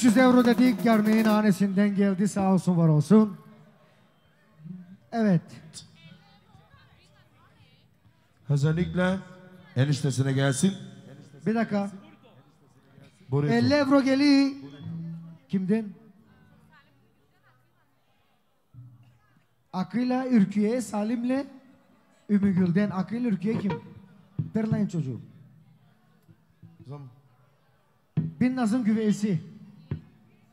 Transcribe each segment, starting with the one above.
500 euro dedik yarneğin hanesinden geldi sağ olsun var olsun. Evet. Özellikle eniştesine gelsin. Bir dakika. Buraya 50 euro geliyor. Kimden? Akıyla Ürküye, Salim'le Ümügül'den. Akıyla Ürküye kim? Perlayın çocuğu. Bin Nazım Güveysi.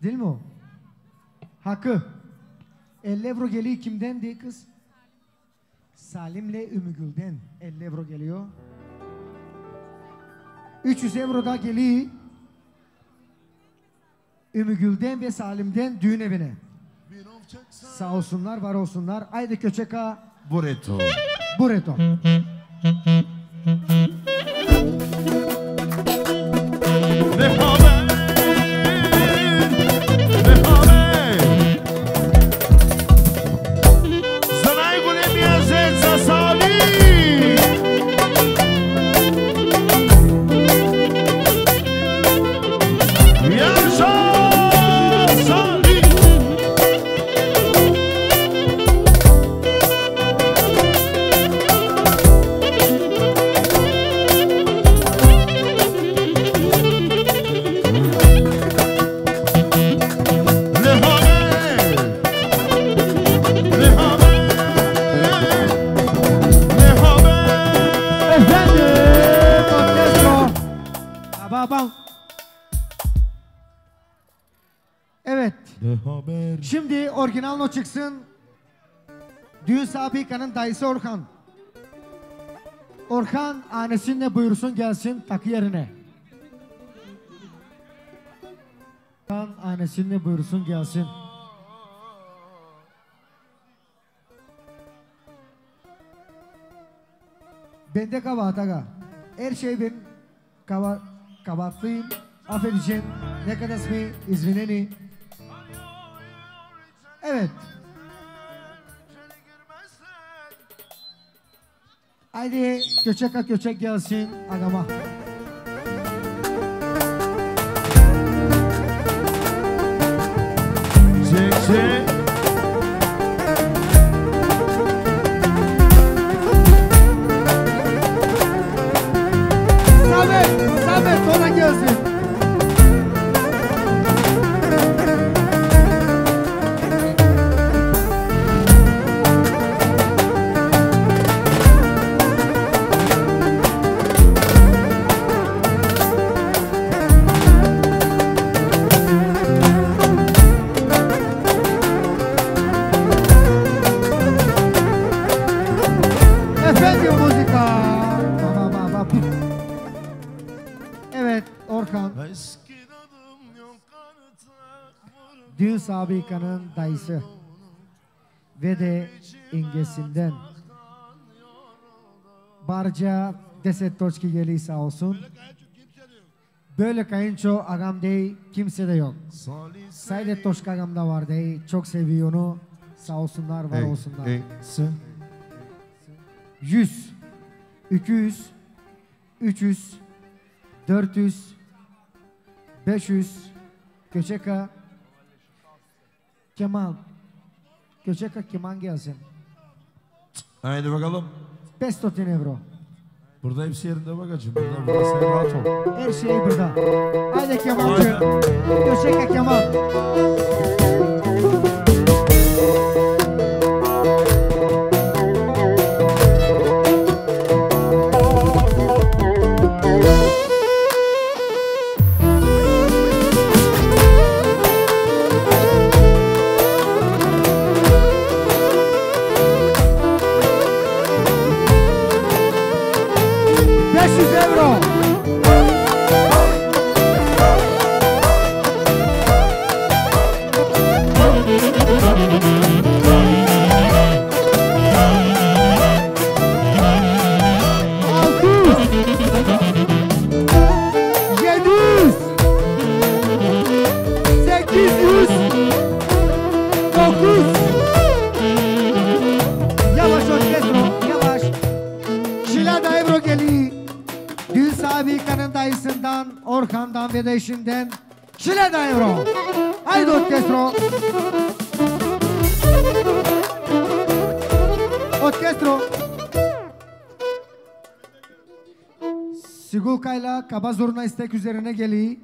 Değil mi o? Hakkı. 50 euro geliyor kimden diye kız? Salim'le Ümügül'den 50 euro geliyor. 300 euro da geliyor. Ümügül'den ve Salim'den düğün evine. Sağ olsunlar, var olsunlar. Haydi Köçeka, Bureto. Bureto. Ne orijinal not çıksın. Düğün sahibikanın dayısı Orhan. Orhan annesinle buyursun gelsin takı yerine. Orhan annesinle buyursun gelsin. Bende kabahat aga. Her şey ben kaba, kabahatlıyım. Affedeceğim. Ne kadar ismi izvineni. Evet. Haydi köçeka köçek gelsin agama. Düğün sahibikanın dayısı ve de ingesinden Barca Deset Toçki geliyor sağ olsun. Böyle kayınço agam değil kimse de yok. Sayde Toşka agam da var değil. Çok seviyor onu. Sağ olsunlar var olsunlar. Ey, sen. 100, 200, 300, 400, 500, Köçeka, Kemal, Köçek keman gelsin. Haydi bakalım. 500 euro. Burada hepsi yerinde bagacım. Burada, burada sen rahat ol. Her şey burada. Haydi kemancı. Köçek keman. 4000 euro. Haydi orkestro. Orkestro. Sigulkayla kaba zurna istek üzerine geliyor.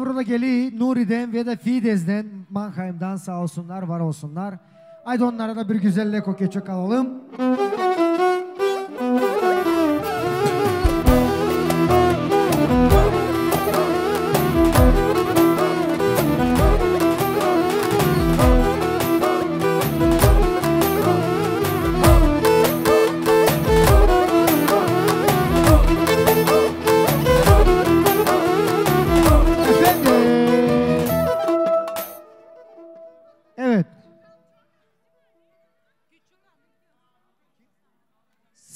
...150 euro da geliyor Nuri'den ve de Fides'den... ...Mannheim'dan sağ olsunlar, var olsunlar. Haydi onlara da bir güzel leko keçök alalım.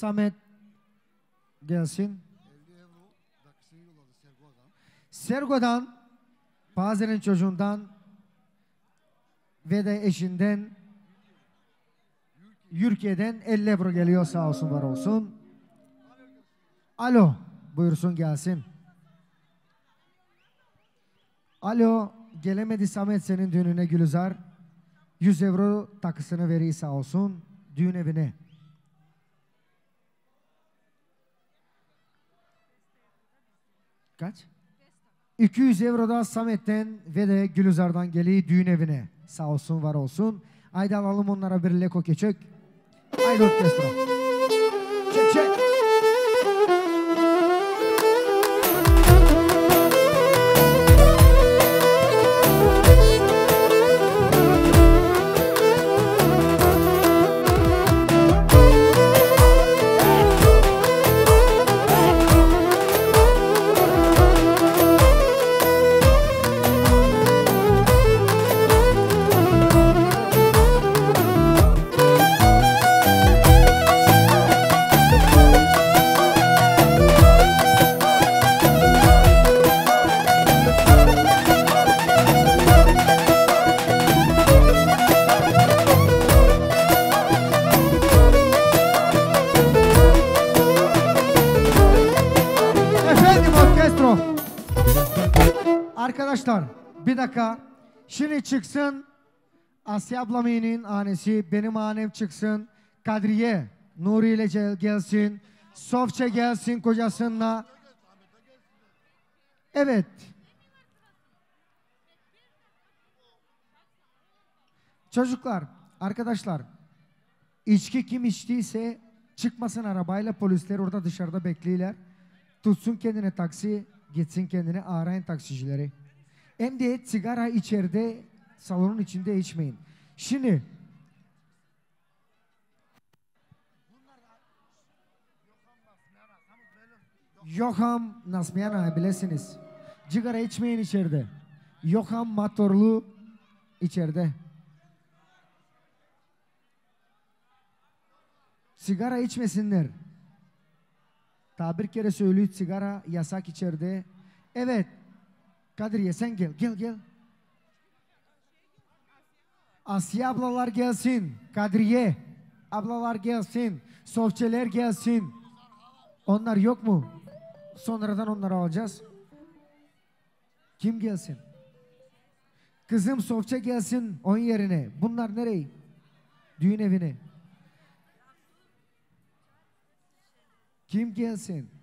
Samet gelsin. Sergo'dan, Pazar'ın çocuğundan ve de eşinden Yürkiye'den 50 euro geliyor sağ olsun var olsun. Alo buyursun gelsin. Alo, gelemedi Samet senin düğününe Gülizar. 100 euro takısını veriyor sağ olsun düğün evine. Kaç? 200 euro da Samet'ten ve de Gülizar'dan geliyor düğün evine. Sağ olsun var olsun. Haydi alalım onlara bir leko keçök. Haydi orkestra. Çek çek. Arkadaşlar bir dakika. Şimdi çıksın Asya ablaminin anesi, benim anem çıksın. Kadriye, Nuri ile gelsin. Sofça gelsin kocasınla. Evet. Çocuklar, arkadaşlar. içki kim içtiyse çıkmasın arabayla polisler orada dışarıda bekliyorlar. Tutsun kendine taksi, gitsin kendine arayın taksicileri. Hem de sigara içeride salonun içinde içmeyin. Şimdi Yoham Nasmiyana bilesiniz. Cigara içmeyin içeride. Yoham motorlu içeride. Sigara içmesinler. Daha bir kere söyleyip sigara yasak içeride. Evet. Kadriye sen gel. Gel gel. Asya ablalar gelsin. Kadriye ablalar gelsin. Sofçeler gelsin. Onlar yok mu? Sonradan onları alacağız. Kim gelsin? Kızım Sofça gelsin onun yerine. Bunlar nereye? Düğün evine. Kim gelsin?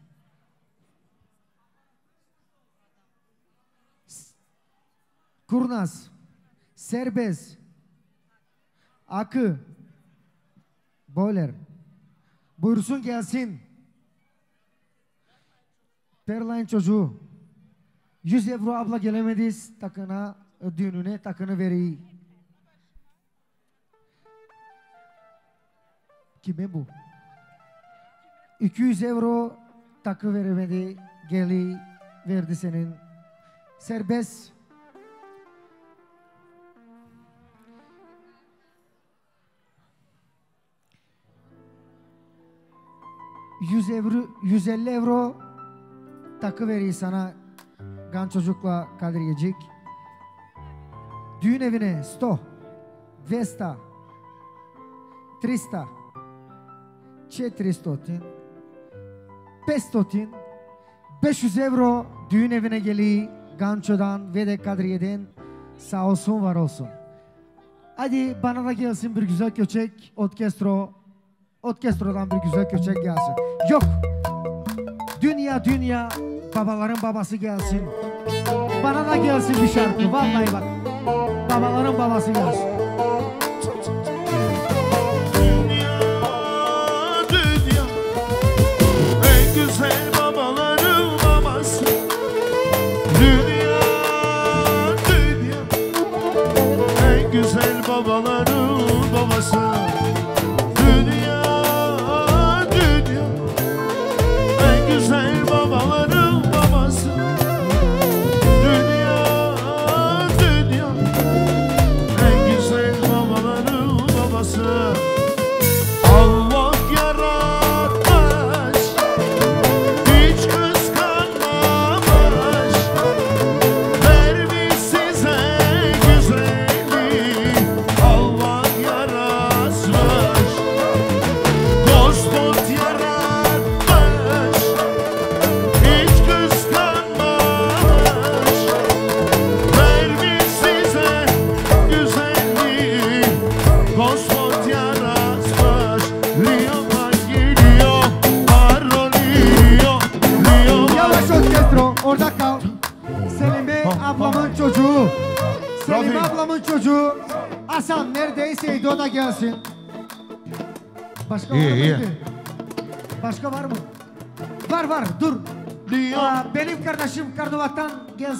Kurnaz, Serbest, Akı, Boiler. Buyursun gelsin. Perline çocuğu. 100 euro abla gelemedi takına düğününe takını veriyi. Kime bu? 200 euro takı veremedi. Geli verdi senin. Serbest. Yüz euro, 150 euro takı veriyor sana Gan çocukla Kadiriyecik. Düğün evine 100, 200, 300, 400, 500, 500 euro düğün evine geliyor Ganço'dan ve de Kadriye'den sağ olsun var olsun. Hadi bana da gelsin bir güzel köçek orkestro. Orkestrodan bir güzel köçek gelsin. Yok. Dünya dünya babaların babası gelsin. Bana da gelsin bir şarkı. Vallahi bak. Babaların babası gelsin. Dünya, dünya En güzel babaların babası Dünya, dünya En güzel babaların babası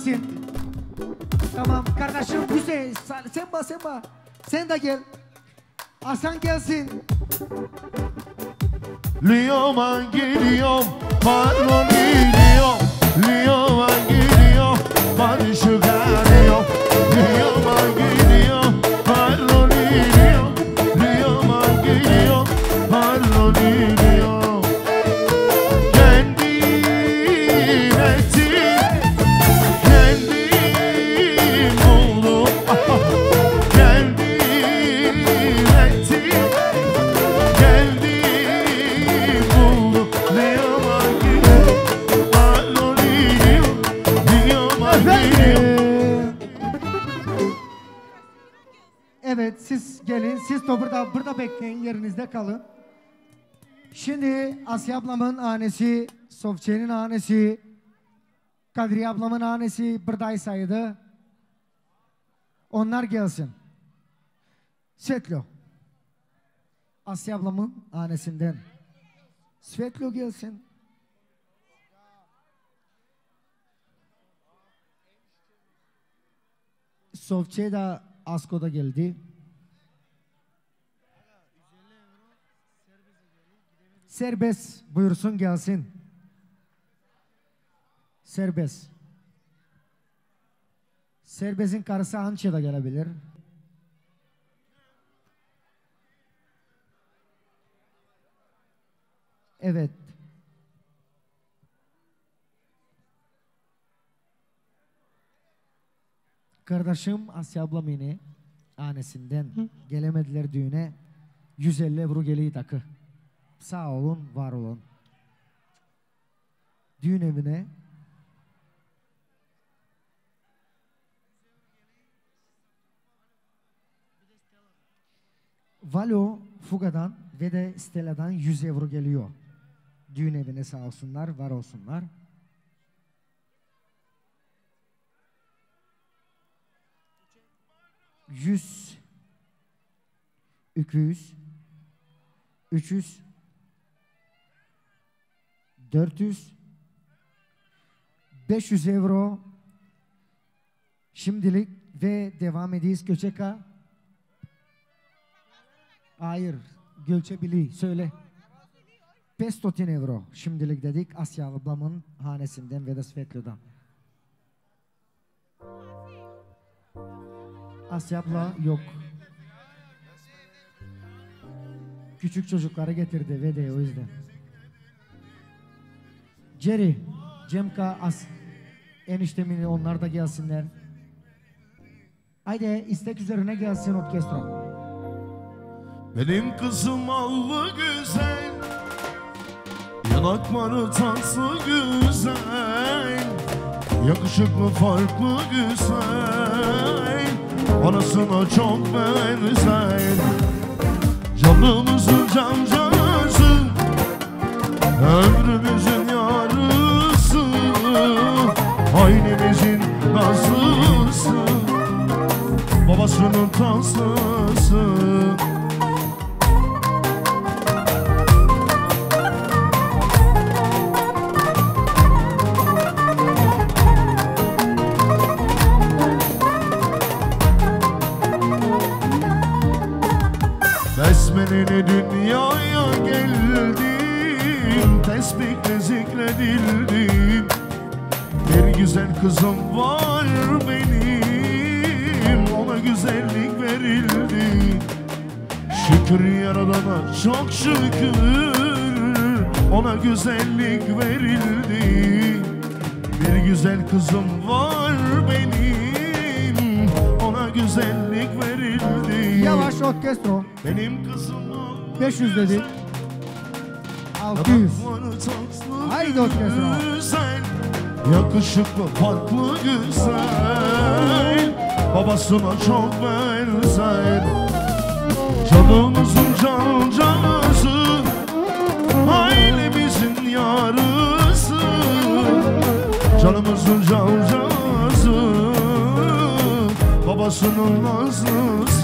Gelsin. Tamam kardeşim Hüseyin sen, sen bak sen bak. Sen de gel. Hasan gelsin. Lyon'dan geliyor Parolio Lyon'dan geliyor Bana şu garıyor Lyon'dan de burada, burada bekleyin. Yerinizde kalın. Şimdi Asya ablamın annesi, Sofçe'nin annesi, Kadriye ablamın annesi buradaysaydı onlar gelsin. Svetlo. Asya ablamın annesinden. Svetlo gelsin. Sofçe da Asko'da geldi. Serbest buyursun gelsin. Serbest. Serbest'in karısı Ançe da gelebilir. Evet. Kardeşim Asya ablam yine annesinden gelemediler düğüne. 150 euro geliği takı. Sağ olun, var olun. Düğün evine Valo Fuga'dan ve de Stella'dan 100 euro geliyor. Düğün evine sağ olsunlar, var olsunlar. Yüz, iki yüz, üç yüz, dört yüz, beş yüz euro şimdilik ve devam ediyiz Göçeka. Hayır, Gölçebili söyle. 500 euro şimdilik dedik Asya ablamın hanesinden ve de Svetlo'dan. Asya abla yok. Küçük çocukları getirdi ve de o yüzden. Jerry, Cemka, As, eniştemin onlar da gelsinler. Haydi istek üzerine gelsin orkestra. Benim kızım allı güzel Yanakları tatlı güzel Yakışıklı farklı güzel Anasına çok benzer Canımızın cancası Ömrümüzün Ailemizin nazlısı Babasının taslısı Besmeleni dünyaya geldim Tesbihle zikredildim kızım var benim. Ona güzellik verildi. Şükür yaradana çok şükür. Ona güzellik verildi. Bir güzel kızım var benim. Ona güzellik verildi. Yavaş orkestra. benim kızım 500 dedik. 600. Haydi orkestra. Yakışıklı, farklı güzel Babasına çok benzer Canımızın cancası Ailemizin yarısı Canımızın cancası Babasının nazlısı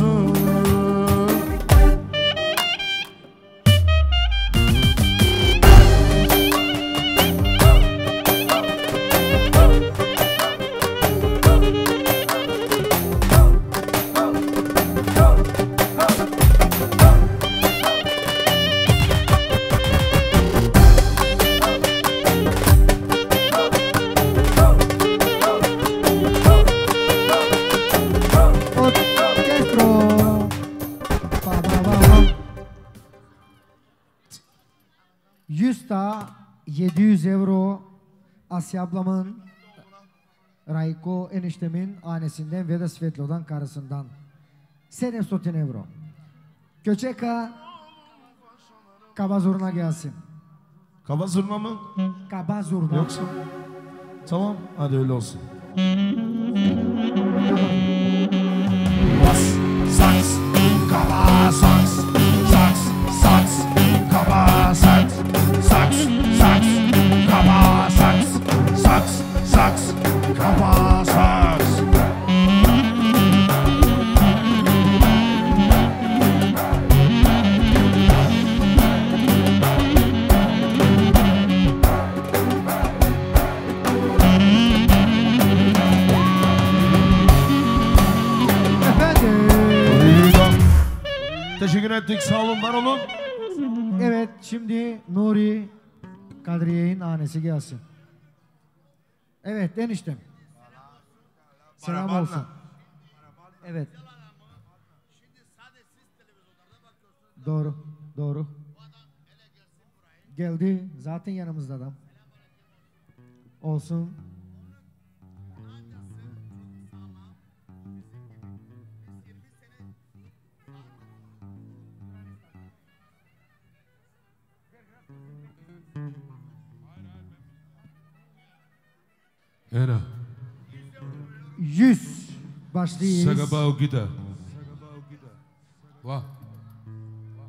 Rayko eniştemin annesinden ve de Svetlo'dan karısından. 700 euro. Köçeka Kaba zurna gelsin. Kaba zurna mı? Kaba zurna. Yoksa? Tamam, hadi öyle olsun. Bas, saks, kaba, saks, saks, saks, kaba, saks, saks, saks, kaba, saks, saks, saks, kaba, ettik. Sağ olun, var olun. Evet, şimdi Nuri Kadriye'nin anesi gelsin. Evet, eniştem. Selam olsun. Evet. Doğru, doğru. Geldi, zaten yanımızda adam. Olsun. Ένα. Yüz başlıyoruz. Sagabao Gita. Vah.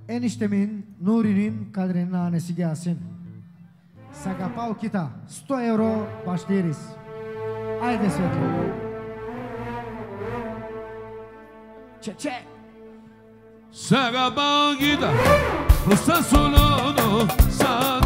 Eniştemin, Nuri'nin, Kadri'nin annesi gelsin. Sagapao Kita. 100 euro başlıyoruz. Haydi Svetli. Çe çe. Sagabao Gita. Ruslan solunu sağ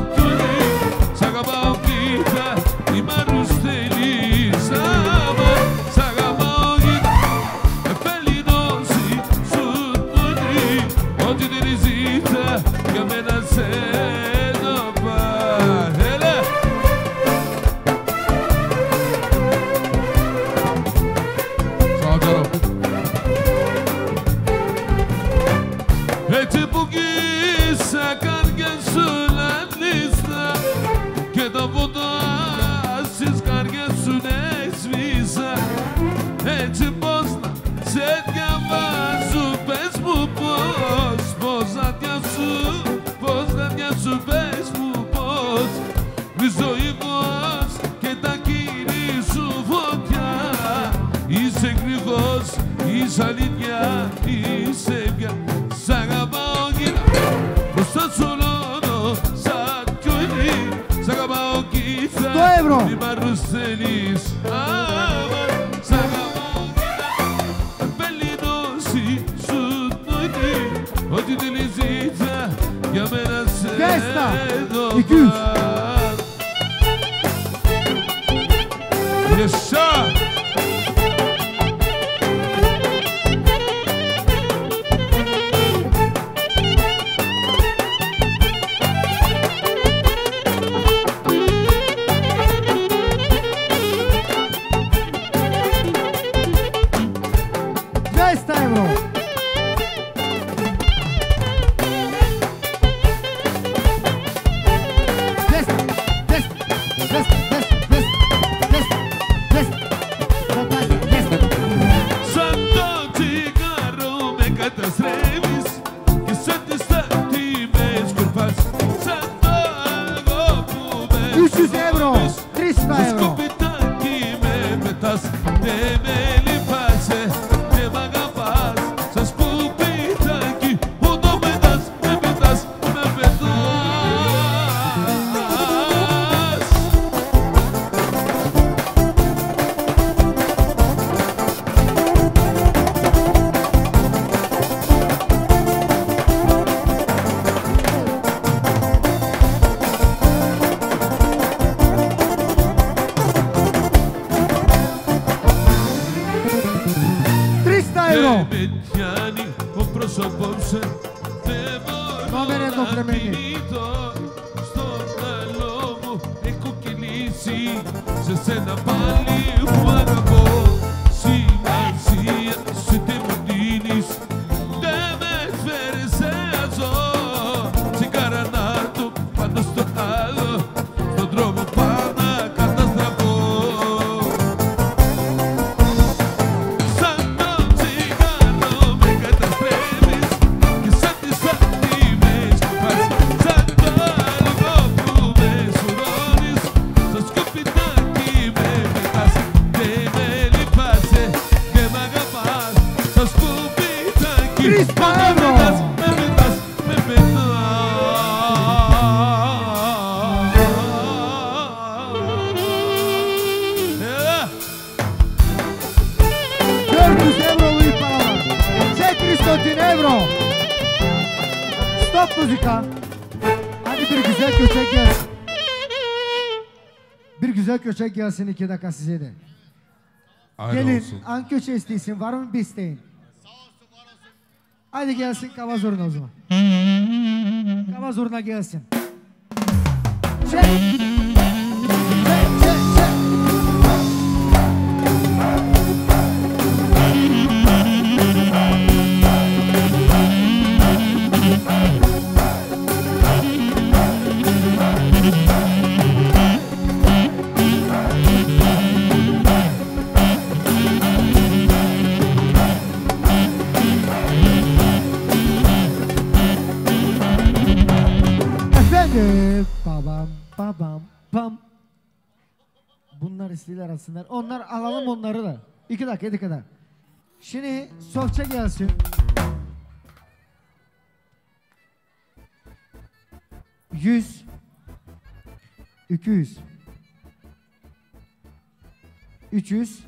köçek gelsin iki dakika size de. Aynen Gelin olsun. an köçe isteyin. Var mı bir isteyin? Hadi gelsin kava zurna o zaman. Kava zurna gelsin. Çek. Aslında. Onlar alalım onları da. İki dakika, iki dakika. Şimdi sofça gelsin. Yüz. İki yüz. Üç yüz.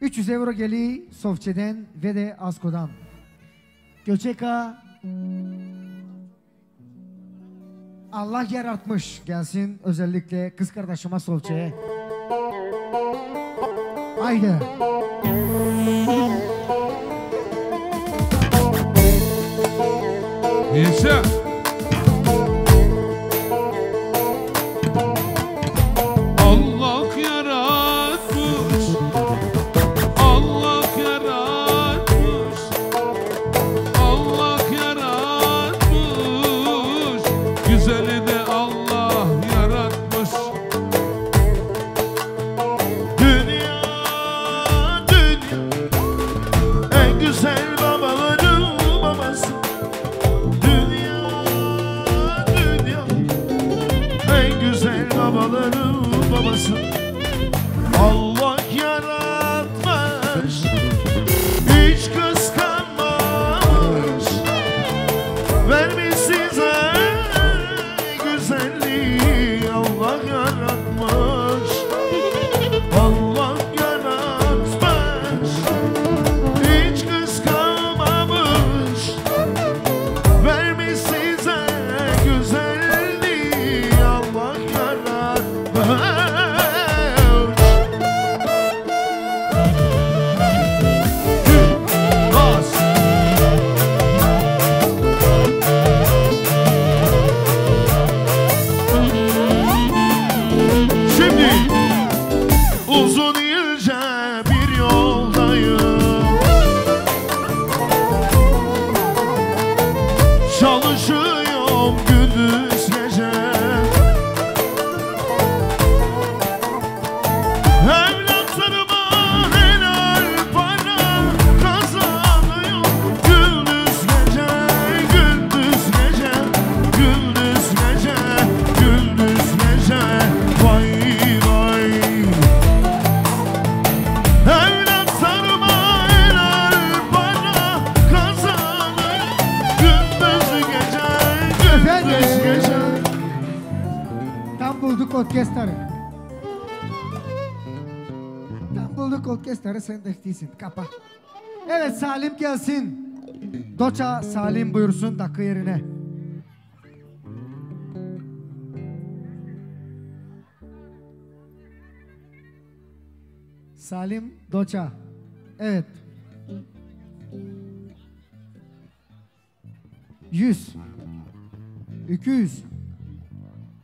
300 euro geliyor Sofçe'den ve de Asko'dan. Göçeka Allah yaratmış gelsin özellikle kız kardeşime Sofçe'ye. Haydi. Yaşa. En güzel babaların babası değilsin. Kapa. Evet Salim gelsin. Doça Salim buyursun dakika yerine. Salim Doça. Evet. Yüz. İki yüz.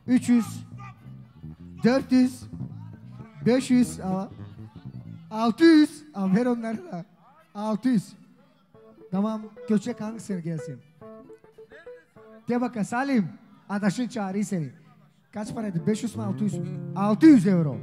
300 400 500 aa, 600 Aa, ver onları da. 600 Tamam köçek hangisini gelsin? De bakalım Salim Adaşın çağırıyor seni. Kaç paraydı? 500 mü 600 mü? 600 euro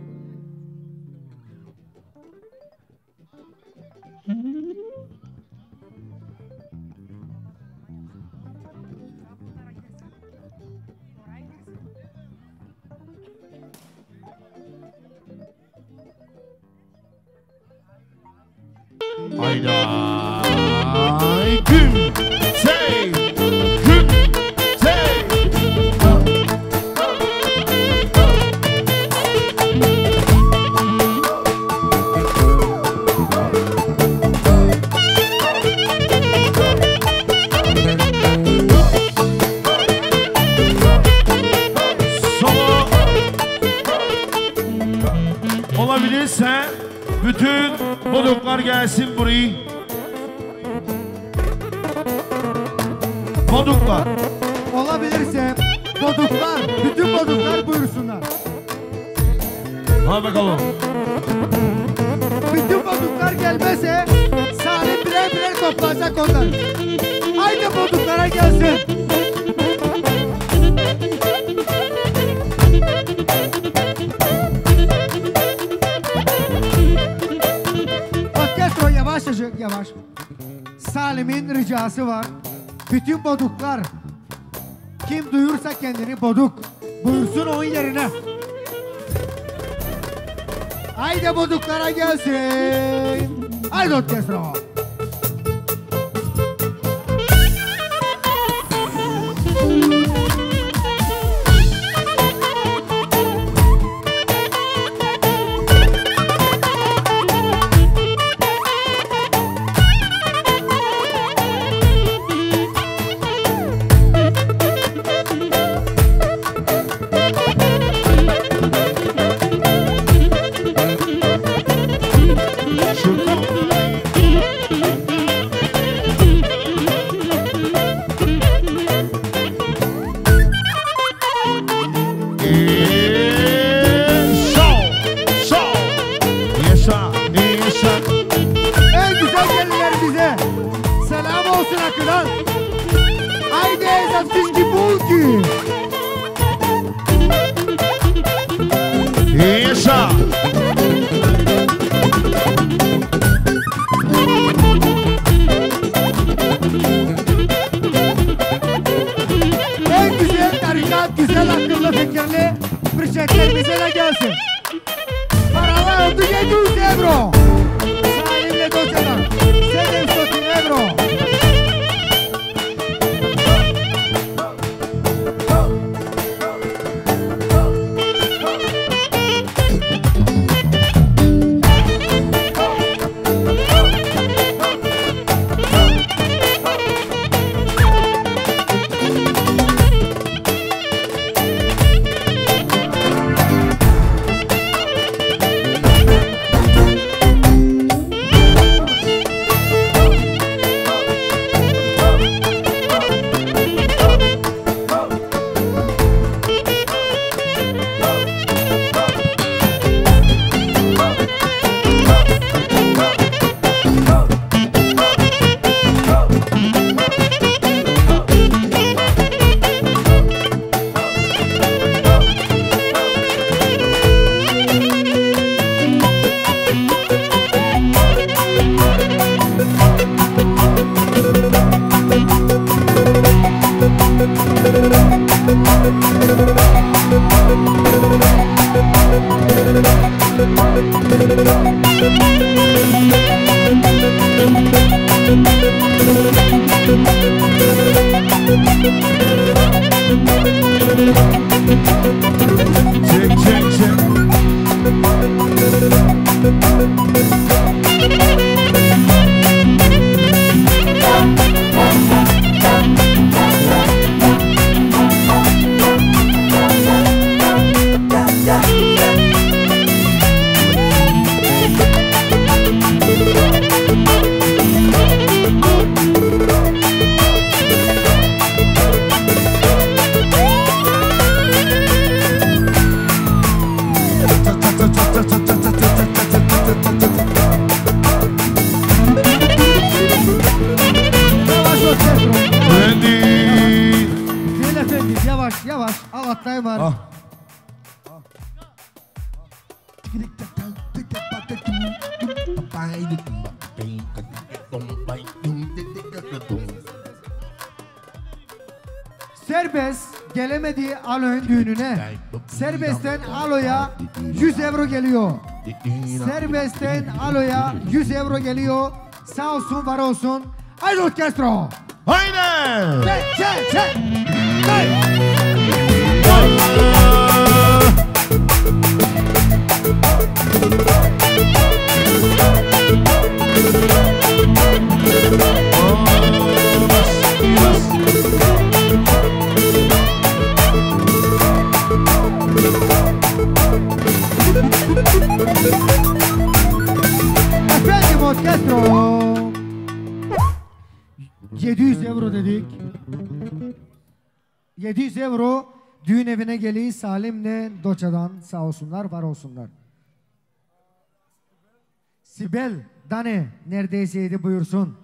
yavaşçacık yavaş. Salim'in ricası var. Bütün boduklar kim duyursa kendini boduk buyursun onun yerine. Haydi boduklara gelsin. Haydi orkestro. Yaşa. Gelemedi Alo'nun düğününe. Serbest'ten Alo'ya 100 euro geliyor. Serbest'ten Alo'ya 100 euro geliyor. Sağ olsun var olsun. Haydi orkestro. Haydi. Çek çek çek. Hey. 700 euro dedik. 700 euro düğün evine geliyor Salim'le Doça'dan sağ olsunlar var olsunlar. Sibel Dane neredeyseydi buyursun.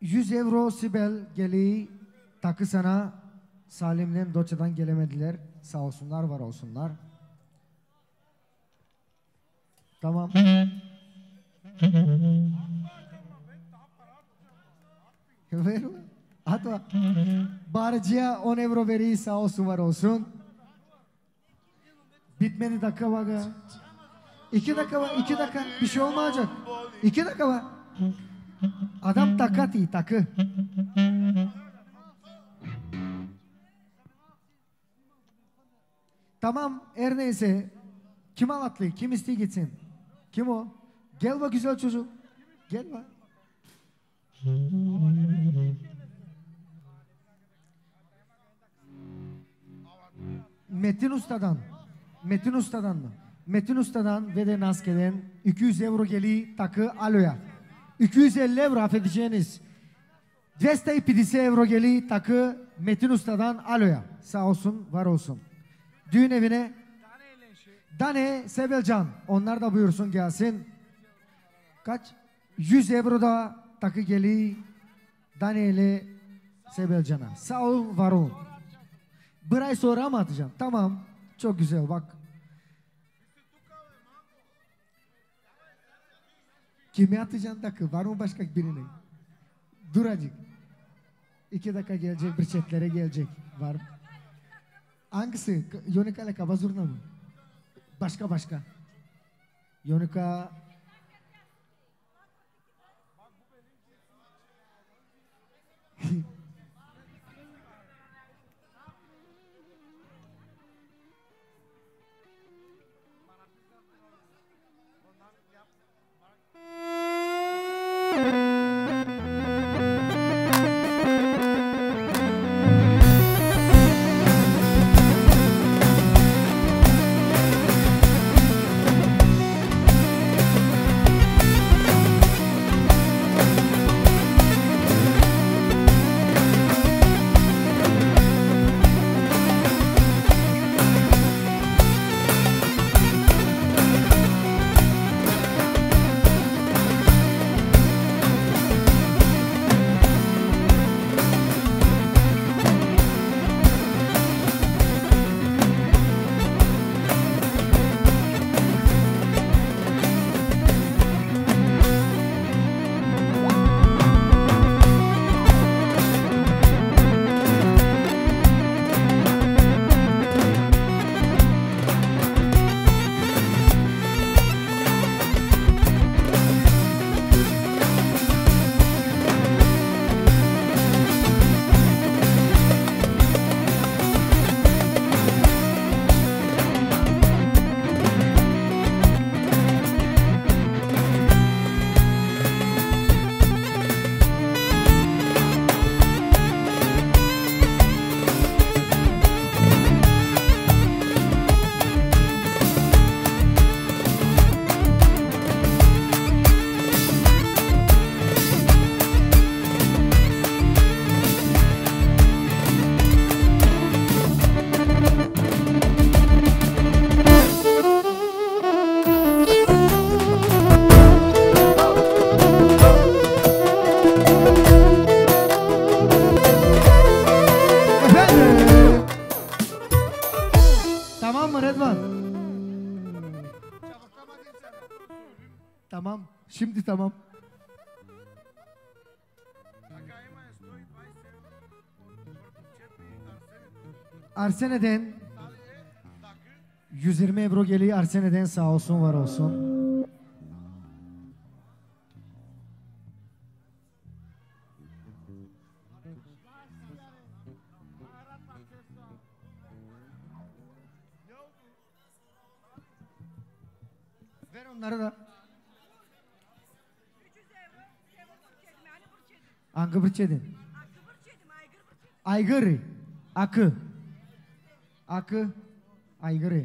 100 euro Sibel geliyor takı sana Salim'le Doça'dan gelemediler. Sağ olsunlar var olsunlar. Tamam. Ver. At bak. Barcıya 10 euro veriyor sağ olsun var olsun. Bitmedi dakika bak ya. İki dakika var, iki dakika. Bir şey olmayacak. İki dakika var. Adam takati, takı. Tamam, her neyse. Kim alatlı, kim istiyor gitsin? Kim o? Gel bak güzel çocuk. Gel bak. Metin Usta'dan. Metin Usta'dan mı? Metin Usta'dan ve de Naske'den 200 euro geli takı aloya. 250 euro affedeceğiniz. 250 euro geli takı Metin Usta'dan aloya. Sağ olsun, var olsun. Düğün evine Dane Sebelcan. Onlar da buyursun gelsin. Kaç? 100 euro da takı geli Dane ile Sebelcan'a. Sağ olun, var olun. Bir ay sonra mı atacağım? Tamam. Çok güzel bak. Kime atacaksın takı? Var mı başka birini? Dur acık. İki dakika gelecek, bir çetlere gelecek. Var. Hangisi? Yonika ile Kabazurna mı? Başka başka. Yonika... him. Efendim. Tamam mı Redvan? Tamam. Şimdi tamam. Arsene'den 120 euro geliyor Arsene'den sağ olsun var olsun. Onları da. Angı Bırçedin. Aygırı. Akı. Akı. Aygırı.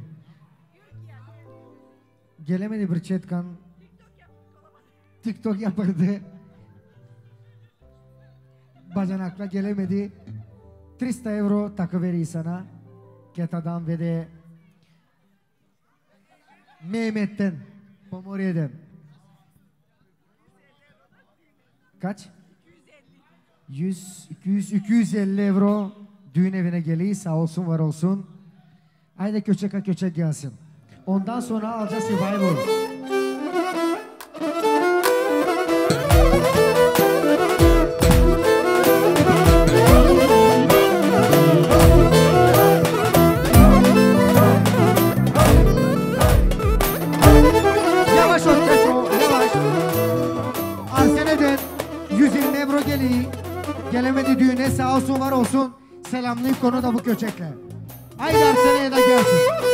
Gelemedi Bırçetkan. TikTok yapardı. bacanakla gelemedi. 300 euro takı veri sana. Keta'dan ve de Mehmet'ten, Pomoriye'den. Kaç? 100, 200, 250 euro düğün evine geliyor. Sağ olsun, var olsun. Haydi köçek köçek gelsin. Ondan sonra alacağız Survivor. Sağ olsun var olsun. Selamlayıp konu da bu köçekle. Haydi Arsene'ye de gelsin.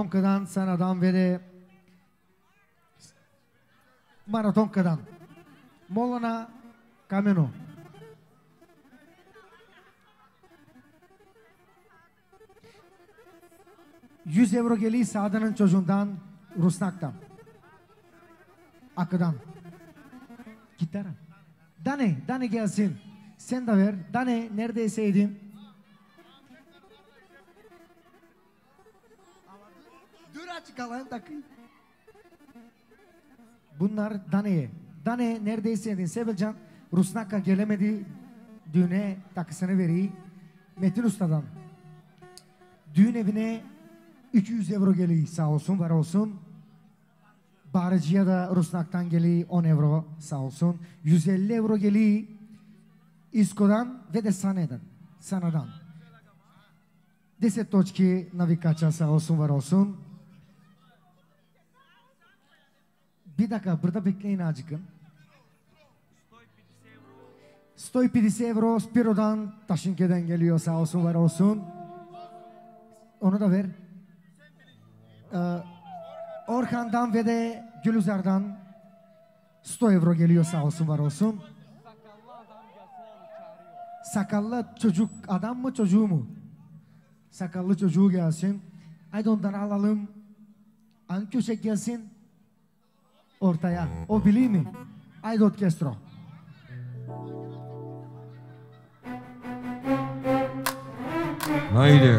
Maratonkadan sanadan de maratonkadan. Molana Kameno. Yüz euro geliyor Sadan'ın çocuğundan Rusnak'tan. Akıdan. Gitara. Dane, Dane gelsin. Sen de ver. Dane neredeyseydin? Dur aç kalan takayım. Bunlar Dane'ye. Dane neredeyseydin? Sevilcan Rusnak'a gelemedi. Düğüne takısını veriyor. Metin Usta'dan. Düğün evine 200 euro geliyor sağ olsun var olsun. Bağrıcıya da Rusnak'tan geliyor 10 euro sağ olsun. 150 euro geliyor Isko'dan ve de Sane'den. Sana'dan. 10 точки навикача sağ olsun var olsun. Bir dakika burada bekleyin acıkın. 150 euro Spiro'dan Taşinke'den geliyor sağ olsun var olsun. Onu da ver. Ee, Orhan'dan ve de Gülüzar'dan 100 euro geliyor sağ olsun var olsun. Sakallı çocuk adam mı çocuğu mu? Sakallı çocuğu gelsin. Haydi ondan alalım. Hangi köşek gelsin? Ορταλιά. Ο Βιλίνι. Άιντο ορκέστρο. Να είναι.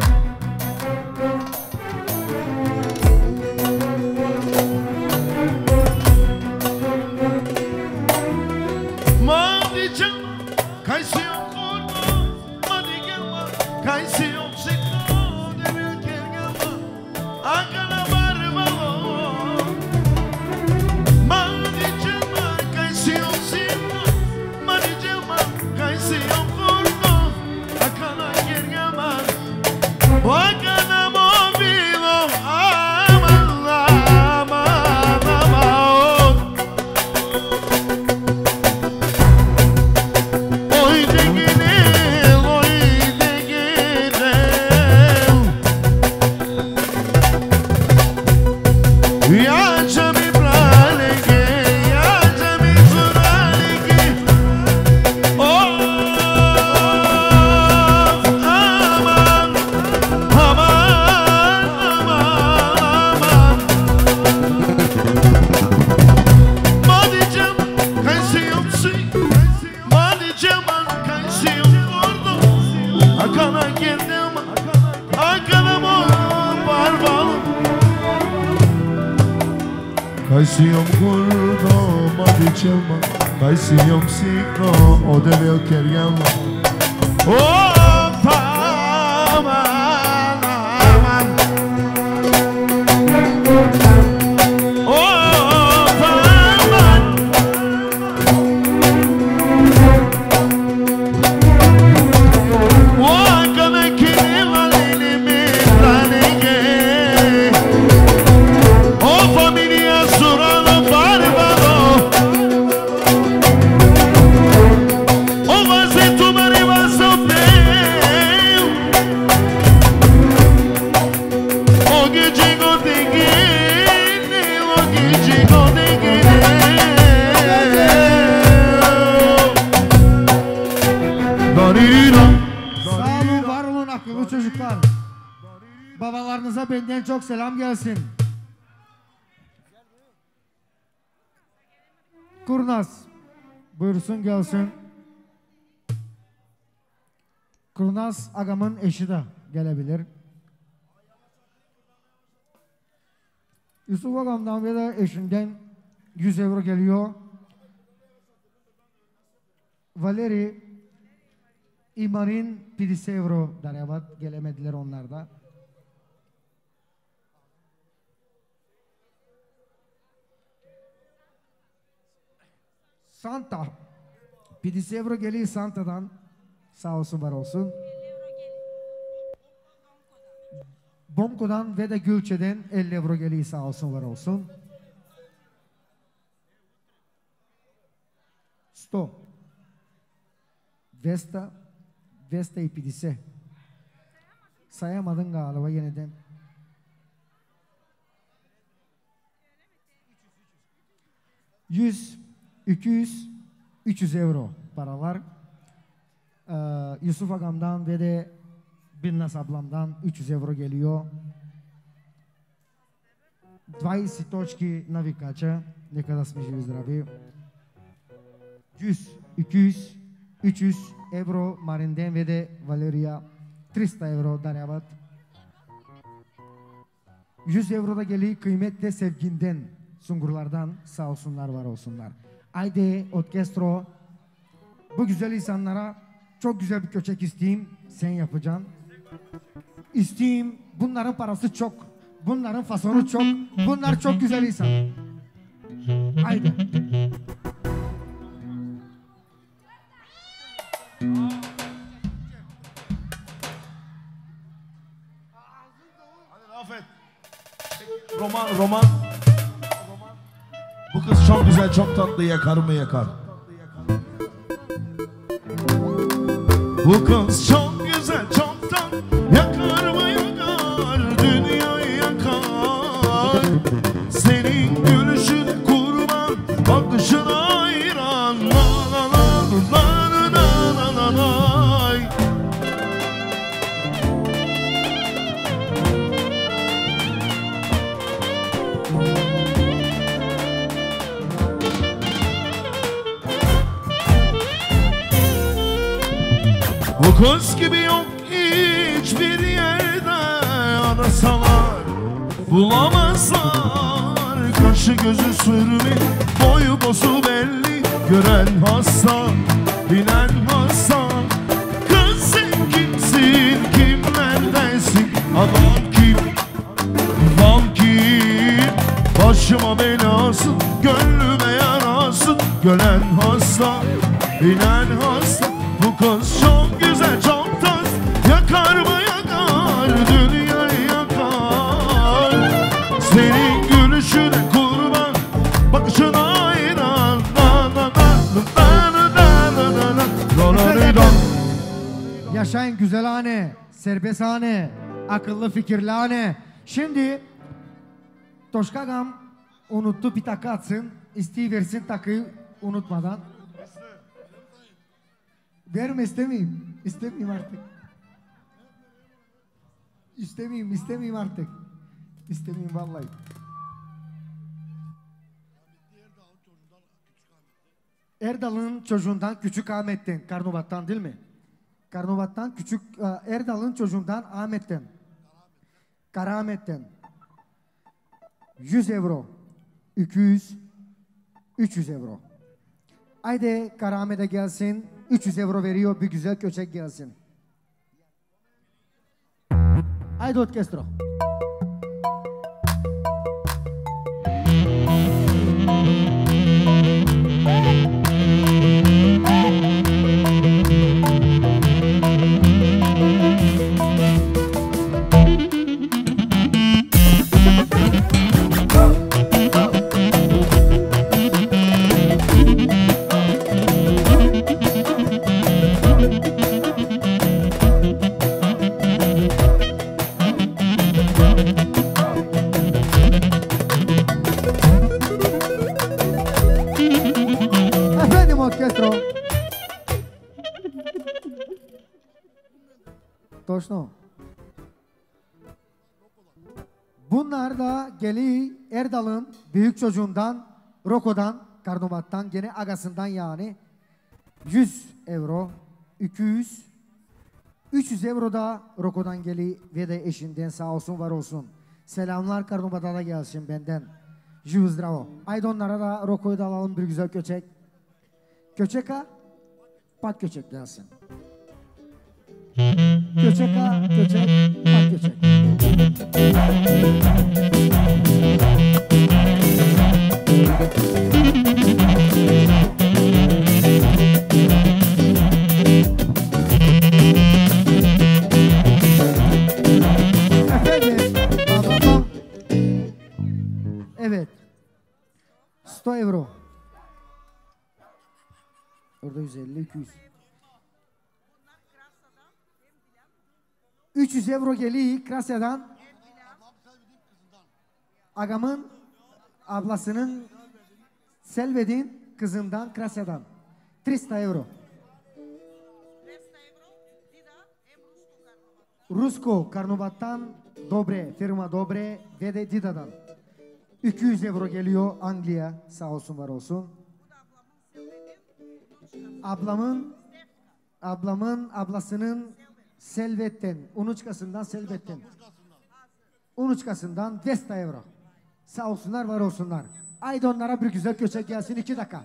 Kurnaz agamın eşi de gelebilir. Yusuf agamdan ve de eşinden 100 euro geliyor. Valeri İmarin 50 euro darabat gelemediler onlar da. Santa 50 euro geliyor Santa'dan. Sağ olsun var olsun. Bomko'dan ve de Gülçe'den 50 euro geliyor sağ olsun var olsun. Sto. Vesta. Vesta ipidise. Sayamadın galiba yeniden. Yüz, iki yüz, üç yüz euro paralar Ee, Yusuf Agam'dan ve de Birnaz ablamdan 300 euro geliyor. 20 точки навикача. Нека да сме живи здрави. 100, 200, 300 евро Маринден ve de Valeria 300 euro daryabat. 100 euro da geliyor kıymetle sevginden, sungurlardan sağ olsunlar var olsunlar. Haydi orkestro bu güzel insanlara çok güzel bir köçek isteyeyim. Sen yapacaksın. İsteyeyim. Bunların parası çok. Bunların fasonu çok. Bunlar çok güzel insan. Haydi. Roman, roman. Bu kız çok güzel, çok tatlı yakar mı yakar? O consolo kız gibi yok hiçbir yerde arasalar Bulamazlar Kaşı gözü sürmü boyu bozu belli Gören hasta bilen hasta Kız sen kimsin kimlerdensin Adam kim? Adam kim? Başıma belasın Gönlüme yarasın. Gören hasta Bilen hasta Bu kız Yaşayın güzel hane, serbest hane, akıllı fikirli hane. Şimdi Toşkagam unuttu bir takı atsın. İsteği versin takıyı unutmadan. Verme istemeyeyim. İstemeyeyim artık. İstemeyeyim, istemeyeyim artık. İstemeyeyim vallahi. Erdal'ın çocuğundan Küçük Ahmet'ten, Karnobat'tan değil mi? Karnovat'tan, Küçük e, Erdal'ın çocuğundan Ahmet'ten. Karamet'ten. 100 euro. 200. 300 euro. Haydi Karamet'e gelsin. 300 euro veriyor. Bir güzel köçek gelsin. Haydi orkestro. Orkestro. Erdal'ın büyük çocuğundan, Roko'dan, Karnomat'tan, gene agasından yani 100 euro, 200, 300 euro da Roko'dan Geli ve de eşinden sağ olsun var olsun. Selamlar Karnomat'a da gelsin benden. Živ zdravo. Haydi onlara da Roko'yu da alalım bir güzel köçek. Köçek ha? Pat köçek gelsin. Köçek ha, köçek. Efendim, babam. Evet. 100 euro. Orada 150, 200. 300 euro geliyor Krasya'dan. Agamın ablasının Selvedin kızından Krasya'dan. 300 euro. Rusko Karnobat'tan Dobre, firma Dobre ve de Dida'dan. 200 euro geliyor Anglia sağ olsun var olsun. Ablamın ablamın ablasının Selvet'ten, Unuçkasından Selvet'ten. Unuçkasından 200 euro. Sağ olsunlar var olsunlar. Haydi onlara bir güzel köçek gelsin iki dakika.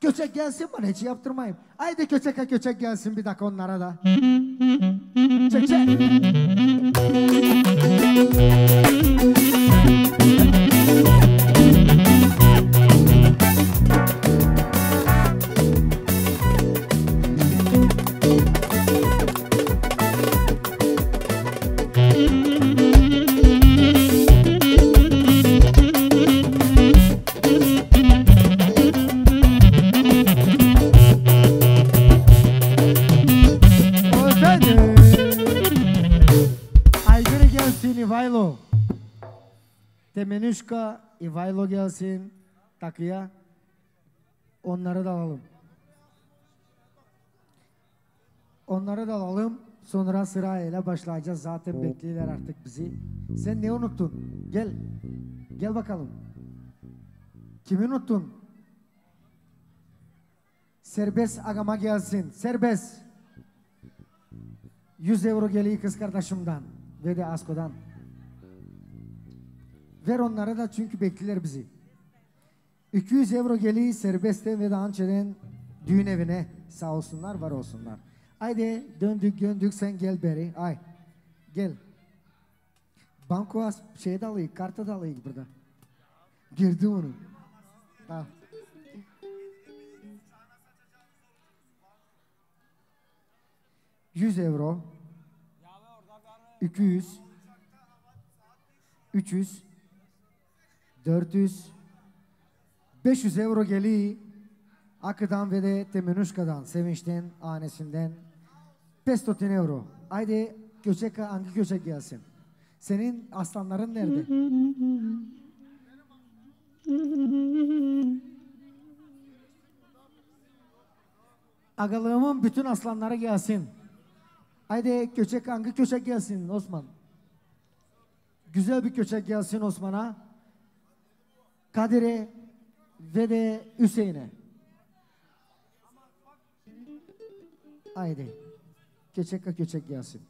Köçek gelsin bana hiç yaptırmayayım. Haydi köçek köçek gelsin bir dakika onlara da. Çek çek. Temenüşka İvaylo gelsin takıya. Onları da alalım. Onları da alalım. Sonra sırayla başlayacağız. Zaten bekliyorlar artık bizi. Sen ne unuttun? Gel. Gel bakalım. Kimi unuttun? Serbest agama gelsin. Serbest. 100 euro geliyor kız kardeşimden ve de Asko'dan. Ver onlara da çünkü bekliler bizi. 200 euro geliyor serbestte ve de Ançe'den düğün evine sağ olsunlar var olsunlar. Haydi döndük döndük sen gel beri. Ay gel. Banko as şey de alayım, kartı da alayım burada. Girdi onu. Ha. Yüz euro. 200 300 400 500 euro geliyor Akı'dan ve de Temenuşka'dan, Sevinç'ten, Anesinden 500 euro. Haydi göçek hangi göçek gelsin? Senin aslanların nerede? Agalığımın bütün aslanları gelsin. Haydi köçek hangi köçek gelsin Osman? Güzel bir köçek gelsin Osman'a. Kadir'e ve de Hüseyin'e. Haydi. Köçek köçek gelsin.